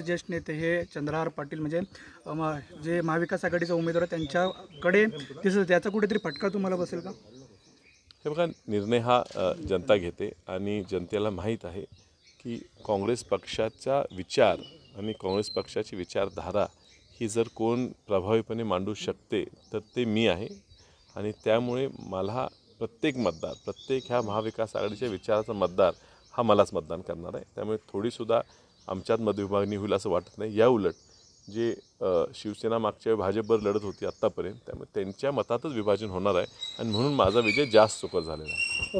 ज्येष्ठ नेते हे चंद्रहार पाटील म्हणजे जे महाविकास आघाडीचा उमेदवार त्यांच्याकडे दिसत त्याचा कुठेतरी फटका तुम्हाला बसेल का? हे बघा निर्णय हा जनता घेते आणि जनतेला माहीत आहे की काँग्रेस पक्षाचा विचार आणि काँग्रेस पक्षाची विचारधारा ही जर कोण प्रभावीपणे मांडू शकते तर ते मी आहे. आणि त्यामुळे मला प्रत्येक मतदार प्रत्येक ह्या महाविकास आघाडीच्या विचाराचा मतदार हा मलाच मतदान करणार आहे. त्यामुळे थोडीसुद्धा आमच्यात मतविभागणी होईल असं वाटत नाही. या उलट जे शिवसेना मागच्या वेळी भाजपवर लढत होती आत्तापर्यंत त्यामुळे त्यांच्या मतातच विभाजन होणार आहे आणि म्हणून माझा विजय जास्त सुकर झालेला आहे.